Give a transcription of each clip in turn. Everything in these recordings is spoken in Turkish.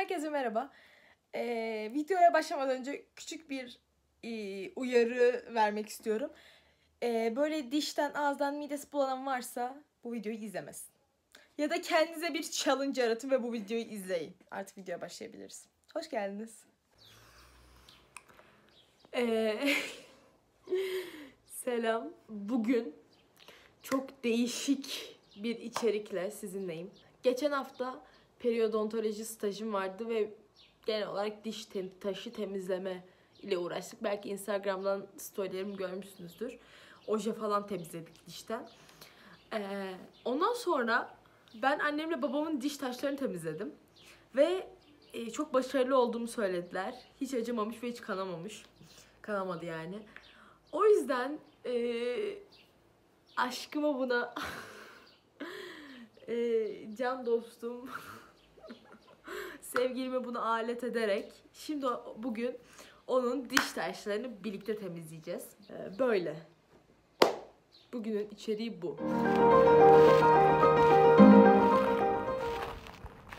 Herkese merhaba. Ee, videoya başlamadan önce küçük bir e, uyarı vermek istiyorum. Ee, böyle dişten, ağızdan, midesi bulanan varsa bu videoyu izlemesin. Ya da kendinize bir challenge yaratın ve bu videoyu izleyin. Artık videoya başlayabiliriz. Hoş geldiniz. Ee, selam. Bugün çok değişik bir içerikle sizinleyim. Geçen hafta periodontoloji stajım vardı ve genel olarak diş tem- taşı temizleme ile uğraştık. Belki Instagram'dan storylerimi görmüşsünüzdür. Oje falan temizledik dişten. Ee, ondan sonra ben annemle babamın diş taşlarını temizledim. Ve e, çok başarılı olduğumu söylediler. Hiç acımamış ve hiç kanamamış. Kanamadı yani. O yüzden e, aşkımı buna e, can dostum sevgilimi bunu alet ederek şimdi bugün onun diş taşlarını birlikte temizleyeceğiz. E, böyle. Bugünün içeriği bu.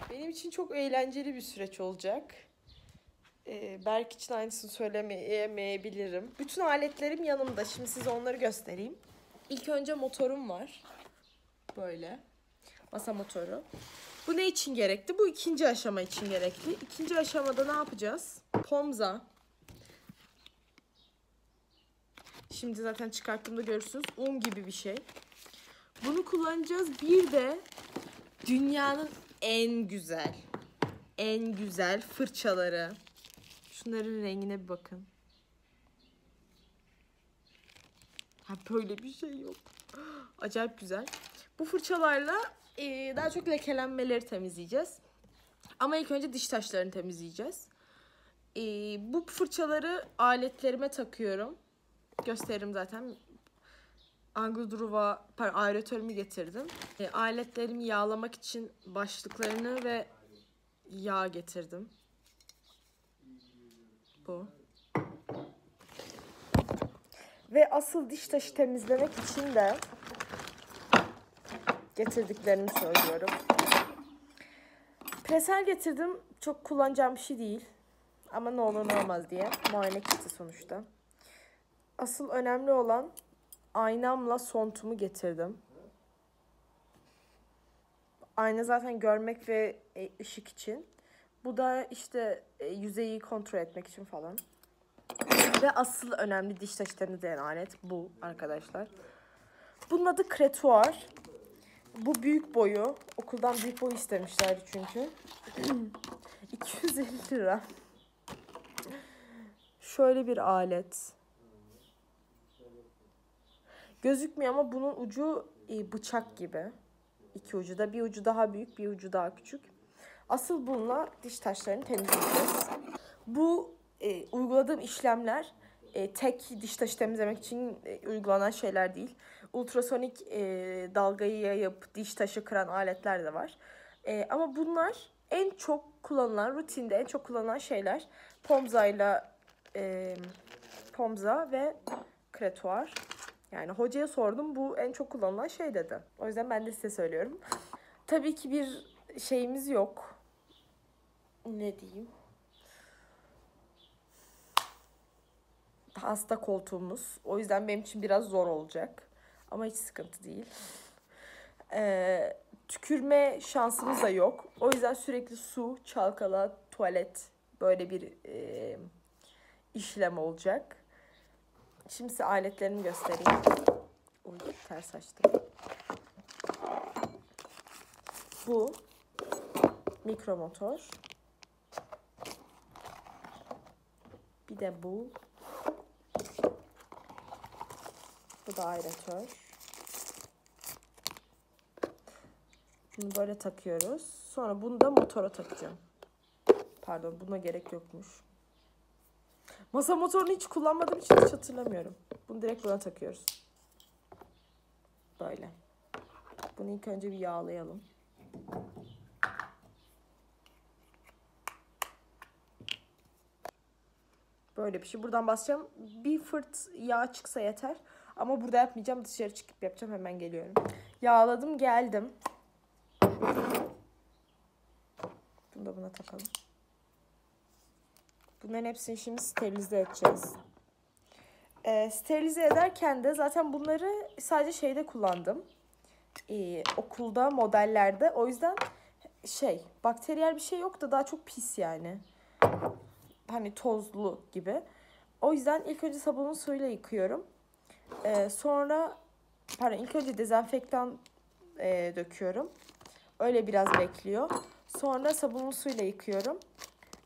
Benim için çok eğlenceli bir süreç olacak. Ee, Berk için aynısını söylemeyebilirim. Bütün aletlerim yanımda. Şimdi size onları göstereyim. İlk önce motorum var. Böyle. Masa motoru. Bu ne için gerekti? Bu ikinci aşama için gerekli. İkinci aşamada ne yapacağız? Pomza. Şimdi zaten çıkarttığımda görürsünüz. Un gibi bir şey. Bunu kullanacağız. Bir de dünyanın en güzel, en güzel fırçaları. Şunların rengine bir bakın. Ha böyle bir şey yok. Acayip güzel. Bu fırçalarla e, daha çok lekelenmeleri temizleyeceğiz. Ama ilk önce diş taşlarını temizleyeceğiz. E, bu fırçaları aletlerime takıyorum. Gösteririm zaten. Angudruva, pardon, getirdim. E, aletlerimi yağlamak için başlıklarını ve yağ getirdim. Bu. Ve asıl diş taşı temizlemek için de getirdiklerimi söylüyorum. Presel getirdim. Çok kullanacağım bir şey değil. Ama ne olur ne olmaz diye. Muayene kiti sonuçta. Asıl önemli olan aynamla sontumu getirdim. Ayna zaten görmek ve e, ışık için. Bu da işte e, yüzeyi kontrol etmek için falan. Ve asıl önemli diş taşı temizleyen alet bu arkadaşlar. Bunun adı kretuar. Bu büyük boyu. Okuldan büyük boyu istemişlerdi çünkü. 250 lira. Şöyle bir alet. Gözükmüyor ama bunun ucu e, bıçak gibi. İki ucu da. Bir ucu daha büyük, bir ucu daha küçük. Asıl bununla diş taşlarını temizleyeceğiz. Bu e, uyguladığım işlemler e, tek diş taşı temizlemek için e, uygulanan şeyler değil. Ultrasonik e, dalgayı yayıp diş taşı kıran aletler de var. E, ama bunlar en çok kullanılan, rutinde en çok kullanılan şeyler. Pomza'yla e, Pomza ve kretuar. Yani hocaya sordum bu en çok kullanılan şey dedi. O yüzden ben de size söylüyorum. Tabii ki bir şeyimiz yok. Ne diyeyim? Hasta koltuğumuz. O yüzden benim için biraz zor olacak. Ama hiç sıkıntı değil. Ee, tükürme şansımız da yok. O yüzden sürekli su, çalkala, tuvalet böyle bir e, işlem olacak. Şimdi size aletlerimi göstereyim. Oy ters açtım. Bu mikromotor. Bir de bu. Bu da aeratör. Bunu böyle takıyoruz. Sonra bunu da motora takacağım. Pardon buna gerek yokmuş. Masa motorunu hiç kullanmadığım için hiç hatırlamıyorum. Bunu direkt buna takıyoruz. Böyle. Bunu ilk önce bir yağlayalım. Böyle bir şey. Buradan basacağım. Bir fırt yağ çıksa yeter. Ama burada yapmayacağım. Dışarı çıkıp yapacağım. Hemen geliyorum. Yağladım geldim. Bunu da buna takalım. Bunların hepsini şimdi sterilize edeceğiz. Ee, sterilize ederken de zaten bunları sadece şeyde kullandım. Ee, okulda, modellerde. O yüzden şey, bakteriyel bir şey yok da daha çok pis yani. Hani tozlu gibi. O yüzden ilk önce sabunun suyuyla yıkıyorum. Ee, sonra pardon ilk önce dezenfektan e, döküyorum. Öyle biraz bekliyor. Sonra sabunlu suyla yıkıyorum.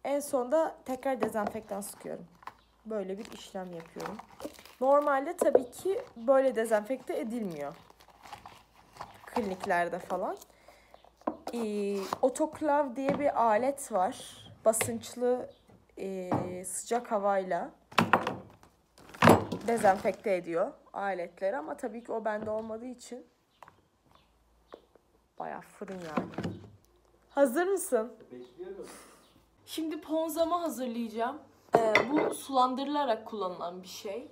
En sonda tekrar dezenfektan sıkıyorum. Böyle bir işlem yapıyorum. Normalde tabii ki böyle dezenfekte edilmiyor. Kliniklerde falan. Ee, otoklav diye bir alet var. Basınçlı e, sıcak havayla dezenfekte ediyor aletleri ama tabii ki o bende olmadığı için bayağı fırın yani. Hazır mısın? Bekliyorum. Şimdi ponzamı hazırlayacağım. Ee, bu sulandırılarak kullanılan bir şey.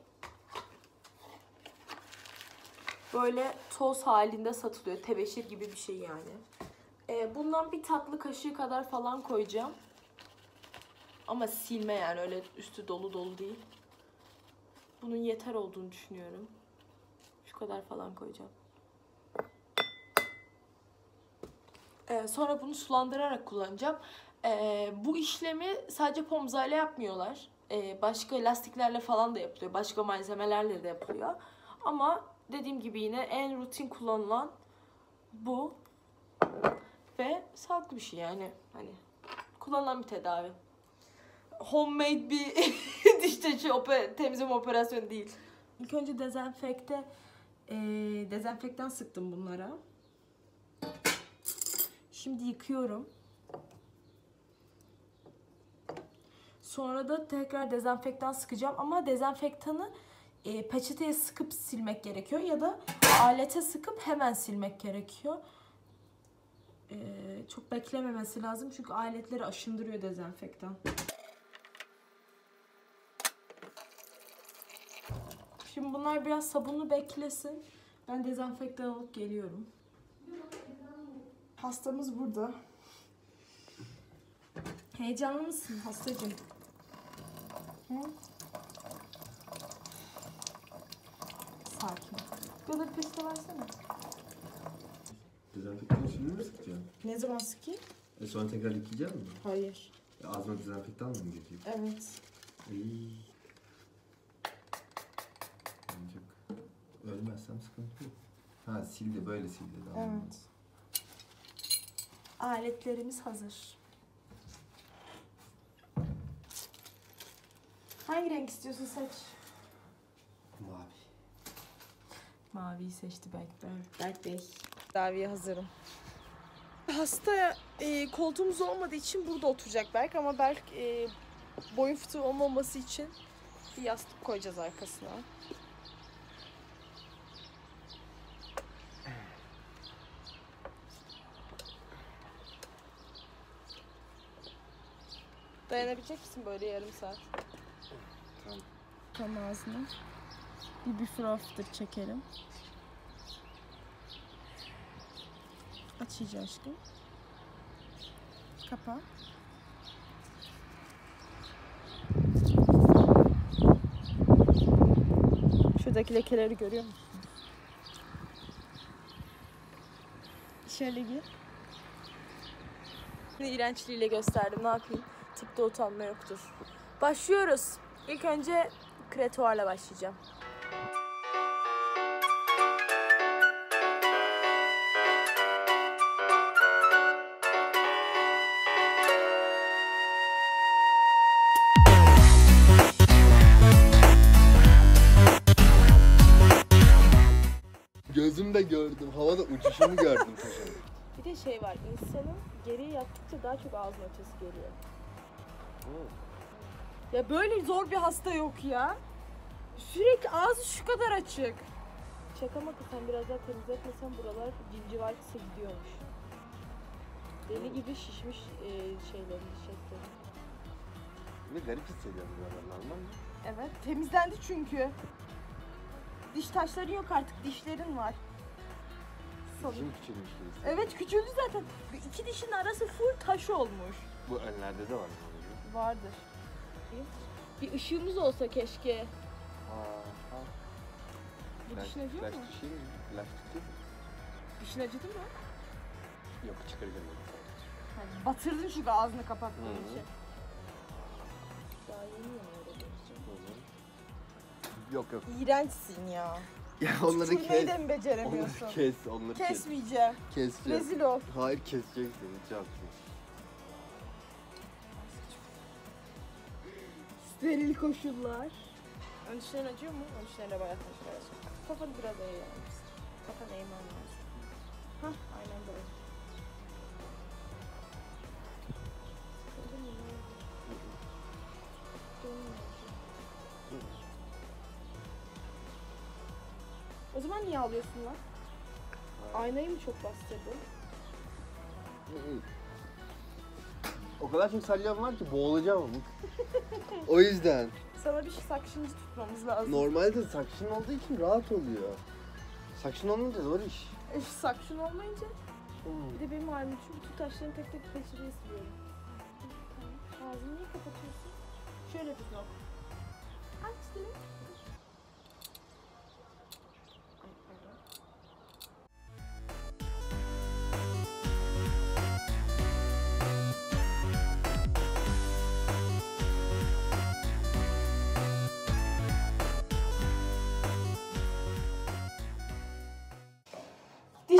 Böyle toz halinde satılıyor. Tebeşir gibi bir şey yani. Ee, bundan bir tatlı kaşığı kadar falan koyacağım. Ama silme yani öyle üstü dolu dolu değil. Bunun yeter olduğunu düşünüyorum. Şu kadar falan koyacağım. Ee, sonra bunu sulandırarak kullanacağım. Ee, bu işlemi sadece pomzayla yapmıyorlar. Ee, başka lastiklerle falan da yapılıyor. Başka malzemelerle de yapılıyor. Ama dediğim gibi yine en rutin kullanılan bu. Ve sağlıklı bir şey yani. Hani kullanılan bir tedavi. Homemade bir diş taşı oper- temizleme operasyonu değil. İlk önce dezenfekte ee, dezenfektan sıktım bunlara. Şimdi yıkıyorum. Sonra da tekrar dezenfektan sıkacağım ama dezenfektanı e, peçeteye sıkıp silmek gerekiyor ya da alete sıkıp hemen silmek gerekiyor. E, çok beklememesi lazım çünkü aletleri aşındırıyor dezenfektan. Şimdi bunlar biraz sabunlu beklesin. Ben dezenfektan alıp geliyorum. Hastamız burada. Heyecanlı mısın hastacığım? Hı? Sakin. Bir peçete versene. Dezenfektanı şimdi mi sıkacaksın? Ne zaman sıkayım? E sonra tekrar yıkayacak mısın? Hayır. E ağzına dezenfektan mı geçeyim? Evet. İyi. Ölmezsem sıkıntı yok. Ha sildi böyle sildi. Tamam. Evet. Aletlerimiz hazır. Hangi renk istiyorsun seç. Mavi. Maviyi seçti Berk Bey. Berk Bey. Daviye hazırım. Hasta e, koltuğumuz olmadığı için burada oturacak Berk ama Berk e, boyun fıtığı olmaması için bir yastık koyacağız arkasına. Dayanabilecek misin böyle yarım saat? Tamam. Tam ağzına. Bir before after çekelim. Aç iyice aşkım. Kapa. Şuradaki lekeleri görüyor musun? Şöyle gir. Ne iğrençliğiyle gösterdim ne yapayım. Tıpta utanma yoktur. Başlıyoruz. İlk önce kretuarla başlayacağım. Gözümde gördüm. Havada uçuşunu gördüm paşam. Bir de şey var, insanın geriye yattıkça daha çok ağzın ötesi geliyor. Ya böyle zor bir hasta yok ya. Sürekli ağzı şu kadar açık. Şaka maka sen biraz daha temizletmesen buralar cincivalitese gidiyormuş. Deli gibi şişmiş e, şeylerin dişekleri. Ve garip hissediyorum buralar normal mi? Evet temizlendi çünkü. Diş taşların yok artık dişlerin var. Sorun. Dişim küçülmüş birisi. Evet küçüldü zaten. İki dişin arası full taş olmuş. Bu önlerde de var. Vardır. Bir ışığımız olsa keşke. Aa, Bu dişin acıyor mu? düşeyim mi? Flash tutayım mı? Dişin acıdı mı? Yok çıkaracağım onu. Hani batırdın çünkü ağzını kapattığın Hı hı. için. Daha yeni yeni öğreniyorsun. Yok yok. İğrençsin ya. Ya onları Tükürmeyi kes. de mi beceremiyorsun? Onları kes, onları kes. Kesmeyeceğim. Keseceğim. Rezil ol. Hayır keseceksin, çarpsın. Steril koşullar. Ön dişlerin acıyor mu? Ön dişlerine bayatmış biraz. Kafanı biraz eğer misin? Kafanı eğmen lazım. Hah aynen böyle. O zaman niye ağlıyorsun lan? Aynayı mı çok bastırdın? O kadar çok salyam var ki boğulacağım. o yüzden. Sana bir sakşıncı tutmamız lazım. Normalde sakşın olduğu için rahat oluyor. Sakşın olunca zor iş. E, sakşın olmayınca Hmm. bir de benim ağrım şu bütün taşlarını tek tek peşine. Tamam. Ağzını niye kapatıyorsun? Şöyle tut bak. Aç dilini.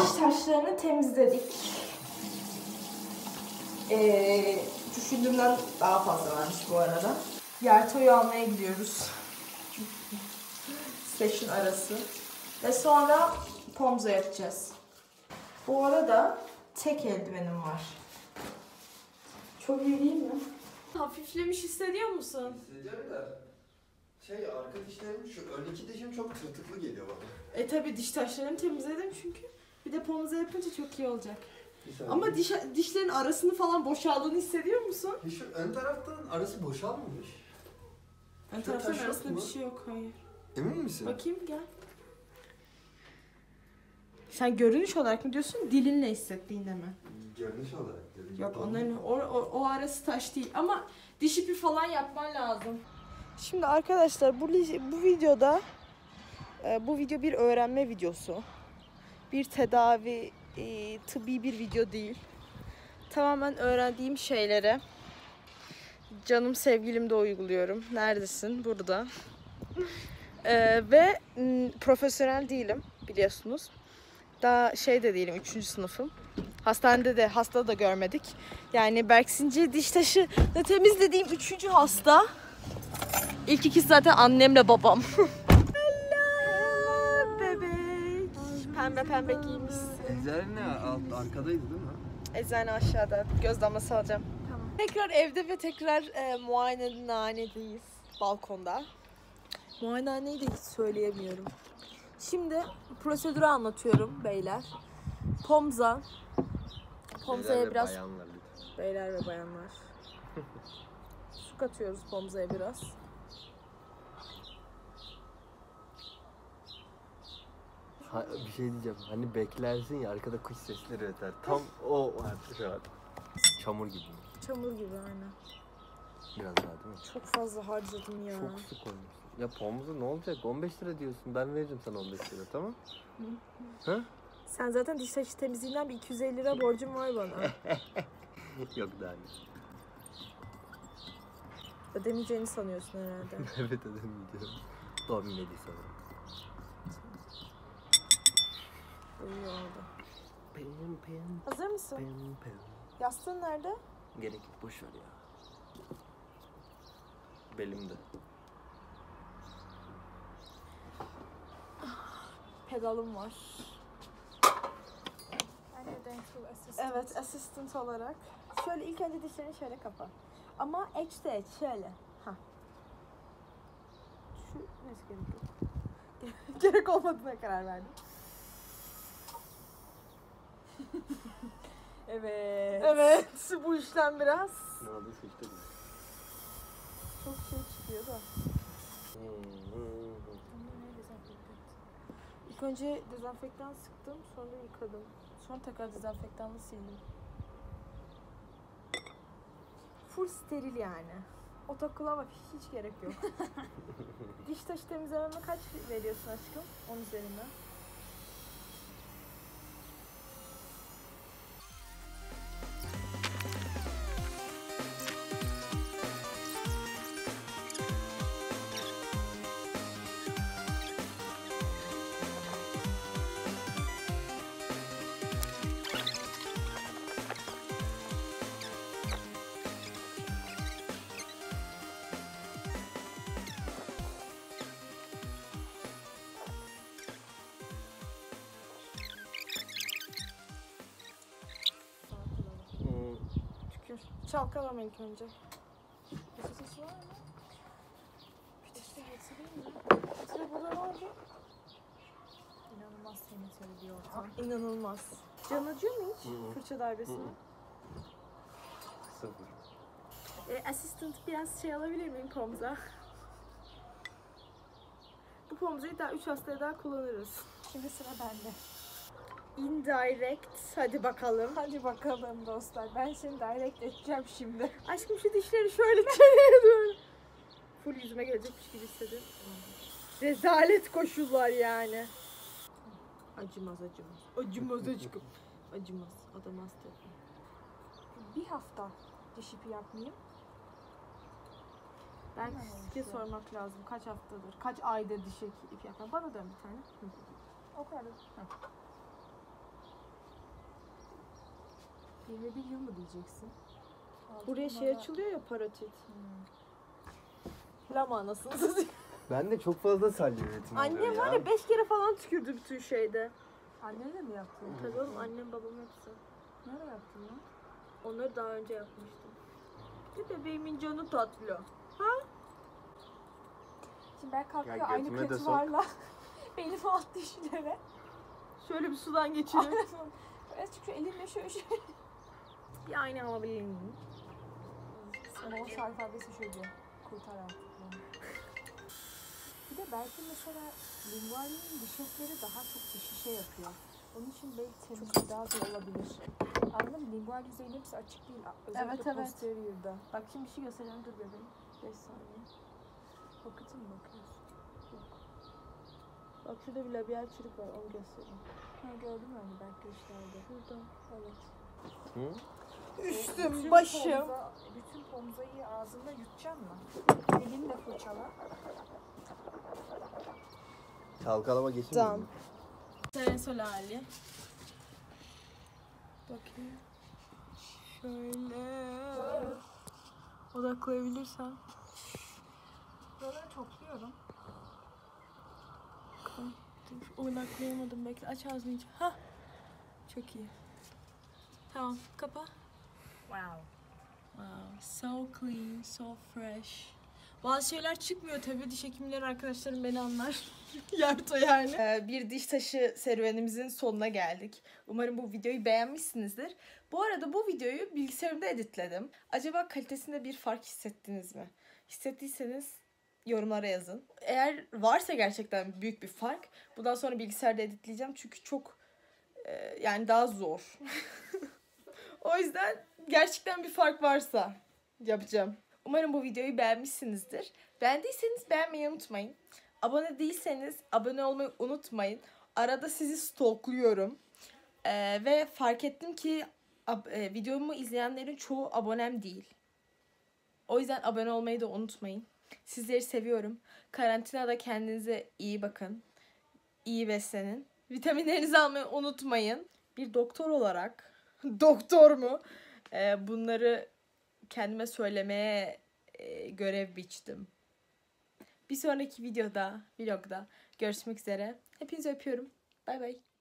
Diş taşlarını temizledik. Ee, düşündüğümden daha fazla varmış bu arada. Yertoyu almaya gidiyoruz. Session arası. Ve sonra pomza yapacağız. Bu arada tek eldivenim var. Çok iyi değil mi? Hafiflemiş hissediyor musun? Hissediyorum da şey arka dişlerim şu ön iki dişim çok tırtıklı geliyor bana. E tabi diş taşlarını temizledim çünkü. Bir de pomza yapınca çok iyi olacak. Ama diş, dişlerin arasını falan boşaldığını hissediyor musun? Şu ön taraftan arası boşalmamış. Ön Şu tarafların taş yok arasında mu? bir şey yok hayır. Emin misin? Bakayım gel. Sen görünüş olarak mı diyorsun, dilinle hissettiğinde mi? Görünüş olarak dedim. Yok Tamam. onların o, o, o arası taş değil ama diş ipi falan yapman lazım. Şimdi arkadaşlar bu, bu videoda e, bu video bir öğrenme videosu. Bir tedavi e, tıbbi bir video değil. Tamamen öğrendiğim şeyleri canım sevgilimde uyguluyorum. Neredesin? Burada. E, ve m, profesyonel değilim biliyorsunuz. Daha şey de değilim 3. sınıfım. Hastanede de hasta da görmedik. Yani Berksinci diş taşı da temizlediğim üçüncü hasta. İlk ikisi zaten annemle babam. Pembe pembe giymişsin. Eczane ne? Alt, arkadaydı değil mi? Eczane aşağıda. Göz damlası alacağım. Tekrar evde ve tekrar e, muayenehanedeyiz. Balkonda. Muayenehaneyi de hiç söyleyemiyorum. Şimdi prosedürü anlatıyorum beyler. Pomza. Pomzaya Beyler ve biraz Bayanlar. Beyler ve bayanlar. Su katıyoruz pomzaya biraz. Ha, bir şey diyeceğim. Hani beklersin ya arkada kuş sesleri öter. Tam o var şu an. Çamur gibi. Çamur gibi aynen. Biraz daha değil mi? Çok fazla harcadım ya. Çok su koymuşsun. Ya pomuzu ne olacak? 15 lira diyorsun. Ben veririm sana 15 lira tamam? Hı? Sen zaten diş taşı temizliğinden bir 250 lira borcum var bana. Yok daha ne. Ödemeyeceğini sanıyorsun herhalde. evet ödemeyeceğim. Doğum günü sanırım. Uyuyor orada. Pem pem Hazır mısın? pem pem. Yastığın nerede? Gerek yok boş ver ya. Belimde. Pedalım var. Evet, assistant olarak. Şöyle ilk önce dişlerini şöyle kapa. Ama edge de edge, şöyle. Ha. Şu, neyse gerek yok. gerek olmadığına karar verdim. Evet. Evet, bu işlem biraz Ne oldu mı? çok şey çıkıyor da. İlk önce dezenfektan sıktım, sonra yıkadım. Sonra tekrar dezenfektanla sildim. Full steril yani. Otoklava hiç gerek yok. Diş taşı temizlememe kaç veriyorsun aşkım? 10 üzerinden. Çalkalama ilk önce. Peçetesi var mı? Peçete getireyim mi? Peçete burada vardı. İnanılmaz sanitary bir ortam. İnanılmaz. Can acıyor mu hiç? Fırça darbesine. Sıfır. E, assistant biraz şey alabilir miyim pomza? Bu pomzayı daha 3 hastaya daha kullanırız. Şimdi sıra bende. Indirect. Hadi bakalım. Hadi bakalım dostlar. Ben seni direct edeceğim şimdi. Aşkım şu dişleri şöyle çeneye doğru. Full yüzüme gelecekmiş gibi hissediyorum. Rezalet koşullar yani. Acımaz acımaz. Acımaz aşkım. Acımaz. Adam hasta. Bir hafta diş ipi yapmayayım. Belki size sormak lazım. Kaç haftadır, kaç aydır diş ip yapan. Bana dön bir tane. Hı. O kadar. 21 yıl mı diyeceksin? Buraya şey açılıyor ya parotit. Hmm. Lama anasını satayım. Ben de çok fazla salya üretimi Annem var ya 5 kere falan tükürdü bütün şeyde. Annene de mi yaptın? Tabii oğlum annem babam hepsi. Nerede yaptın lan? Onları daha önce yapmıştım. Bir bebeğimin canı tatlı. Şimdi ben kalkıyor Ya aynı götüme de sok. kötüvarla benim alt dişlere. Şöyle bir sudan geçirin. Evet çünkü elimle şöyle şey. Bir ayna alabilir miyim? Sana o alfabesi şöyle diyor. Kurtar artık beni. Bir de belki mesela lingualinin diş etleri daha çok dişi şey yapıyor. Onun için belki temizliği daha zor olabilir. Anladın mı? Lingual yüzeyin hepsi açık değil. Özellikle Evet, evet. posterior'da. Bak şimdi bir şey göstereceğim dur bebeğim. 5 saniye. Vakıtı mı bakıyorsun? Bak şurada bir labial çürük var onu göstereyim. Ha gördün mü hani belki işlerde. Şurada. Evet. Hı? Üstüm, Bütün başım. pomza- bütün pomzayı ağzında yutacaksın mı? Elinle fırçala. Çalkalama geçin. Tamam. Seren sol hali. Bakayım. Şöyle. Odaklayabilirsem. Buraları topluyorum. Dur, odaklayamadım bekle. Aç ağzını. Ha. Çok iyi. Tamam, kapa. Wow. Wow, so clean, so fresh. Bazı şeyler çıkmıyor tabii. Diş hekimleri arkadaşlarım beni anlar. Yarto yani. Ee, bir diş taşı serüvenimizin sonuna geldik. Umarım bu videoyu beğenmişsinizdir. Bu arada bu videoyu bilgisayarımda editledim. Acaba kalitesinde bir fark hissettiniz mi? Hissettiyseniz yorumlara yazın. Eğer varsa gerçekten büyük bir fark, bundan sonra bilgisayarda editleyeceğim çünkü çok e, yani daha zor. o yüzden gerçekten bir fark varsa yapacağım. Umarım bu videoyu beğenmişsinizdir. Beğendiyseniz beğenmeyi unutmayın. Abone değilseniz abone olmayı unutmayın. Arada sizi stalkluyorum. Ee, ve fark ettim ki e, videomu izleyenlerin çoğu abonem değil. O yüzden abone olmayı da unutmayın. Sizleri seviyorum. Karantinada kendinize iyi bakın. İyi beslenin. Vitaminlerinizi almayı unutmayın. Bir doktor olarak, doktor mu? Ee, bunları kendime söylemeye e, görev biçtim. Bir sonraki videoda, vlogda görüşmek üzere. Hepinizi öpüyorum. Bay bay.